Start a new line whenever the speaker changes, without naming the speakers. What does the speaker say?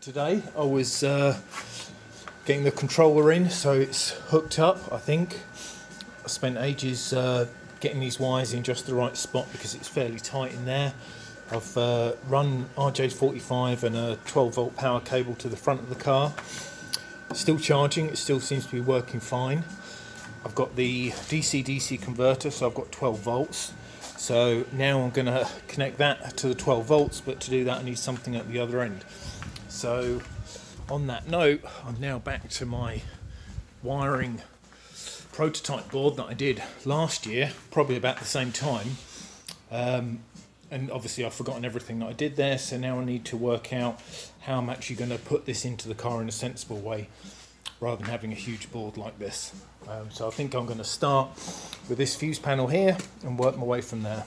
Today I was uh, getting the controller in so it's hooked up I think. I spent ages uh, getting these wires in just the right spot because it's fairly tight in there. I've uh, run RJ45 and a 12 volt power cable to the front of the car. Still charging, it still seems to be working fine. I've got the DC-DC converter so I've got 12 volts. So now I'm going to connect that to the 12 volts but to do that I need something at the other end. So on that note, I'm now back to my wiring prototype board that I did last year, probably about the same time. Um, and obviously I've forgotten everything that I did there, so now I need to work out how I'm actually going to put this into the car in a sensible way, rather than having a huge board like this. Um, so I think I'm going to start with this fuse panel here and work my way from there.